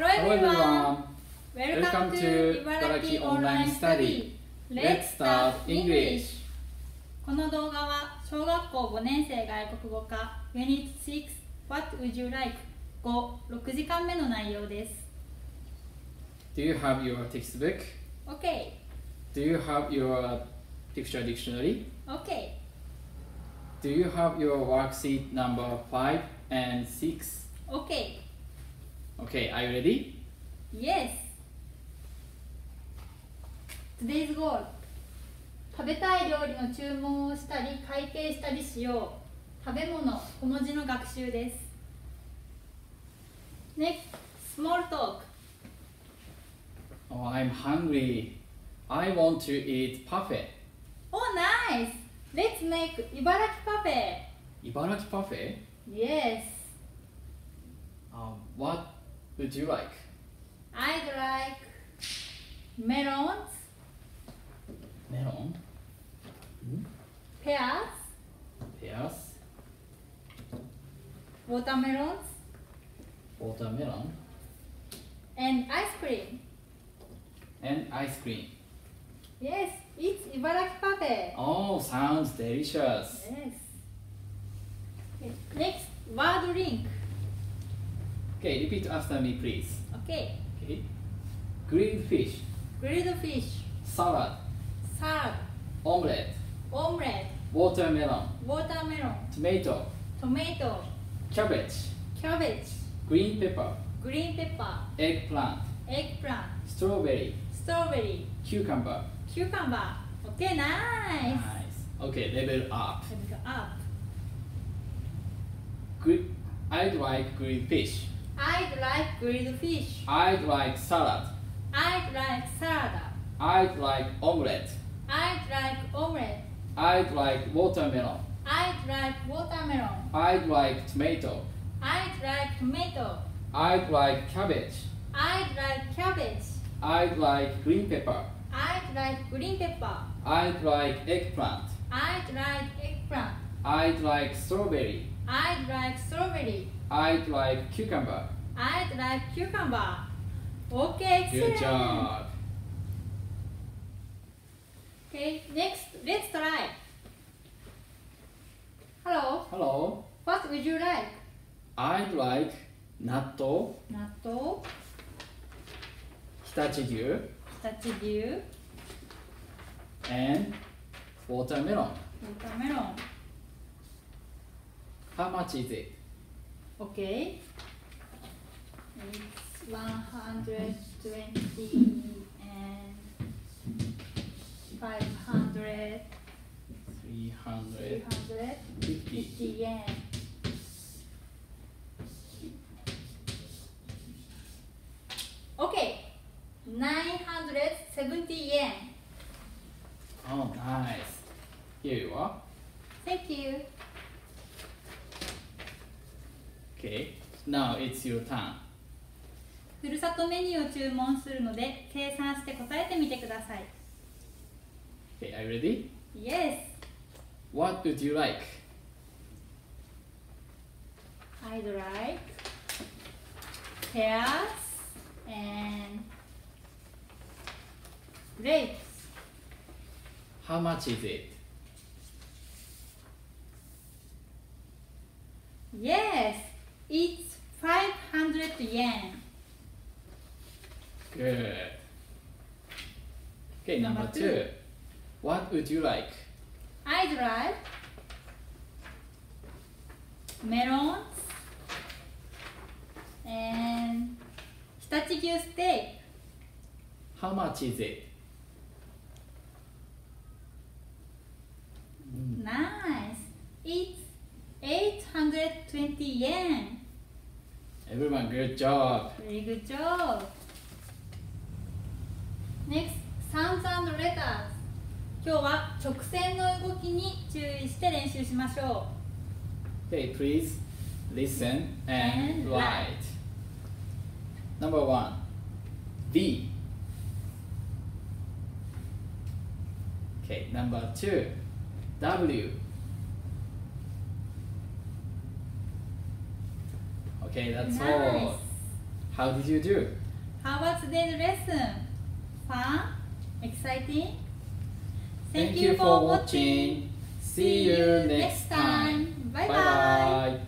Hello everyone. Welcome to Ibaraki Online Study. Let's start English. この動画は小学校5年生外国語科 Unit 6 What would you like? 5、6時間目の内容です。Do you have your textbook? OK、Do you have your picture dictionary? OK。Do you have your worksheet number 5 and 6? OK。Okay, are you ready? Yes! Today's goal 食べたい料理の注文をしたり会計したりしよう食べ物小文字の学習です Next, small talk Oh, I'm hungry. I want to eat parfait. Oh nice! Let's make 茨城パフェ Ibaraki parfait? Yes! Uh, what Who do you like? I like melons. Melon? Mm. Pears. Pears. Watermelons. Watermelon. And ice cream. And ice cream. Yes, it's Ibaraki parfait. Oh, sounds delicious. Yes. Next, word link. Okay, repeat after me, please. Okay. Okay. Grilled fish, Grilled fish, salad, salad, omelette, omelette, watermelon, watermelon, tomato, tomato, cabbage, cabbage, green pepper, green pepper, eggplant, eggplant, strawberry, strawberry, cucumber. cucumber. Okay, nice. Nice. Okay, level up. Go up. Gri- I'd like grilled fish. I'd like grilled fish. I'd like salad. I'd like salad. I'd like omelette. I'd like omelette. I'd like watermelon. I'd like watermelon. I'd like tomato. I'd like tomato. I'd like cabbage. I'd like cabbage. I'd like green pepper. I'd like green pepper. I'd like eggplant. I'd like eggplant. I'd like strawberry. I'd like strawberry. I'd like cucumber. I'd like cucumber. Okay, excellent. Good job. Okay, next, let's try. Hello. Hello. What would you like? I'd like natto. Natto. Hitachi gyu. Hitachi gyu. And watermelon. Watermelon. How much is it? Okay. It's 120 and 500, 350. 350 yen. Okay. 970 yen. Oh, nice. Here you are. Thank you. Okay. Now it's your turn. ふるさとメニューを注文するので計算して答えてみてください。Okay, are you ready? Yes, What would you like? I'd like pears and grapes. How much is it? Yes, It's 500 yen. Good. Okay, number, number two. two. What would you like? I'd like melons and Hitachi gyu steak. How much is it? Nice. It's 820 yen. Everyone, good job. Very good job. Next, sounds and letters. 今日は直線の動きに注意して練習しましょ Okay, please listen and, And write. Number one, B. Okay, number two, W. Okay, that's nice. all. How did you do? How was today's lesson? Fun? Exciting? Thank, Thank you, you for watching. watching. See you next time. Bye bye. bye.